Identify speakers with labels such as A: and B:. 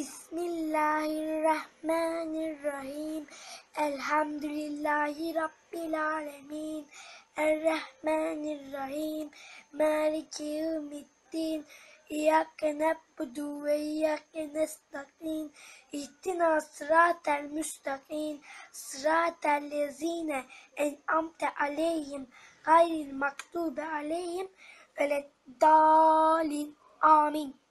A: بسم الله الرحمن الرحيم. الحمد لله رب العالمين. الرحمن الرحيم. مالك يوم الدين. إياك نعبد وإياك نستقيم اهدنا الصراط المستقيم. صراط الذين أنعمت عليهم. غير المكتوب عليهم ولا الضالين. آمين.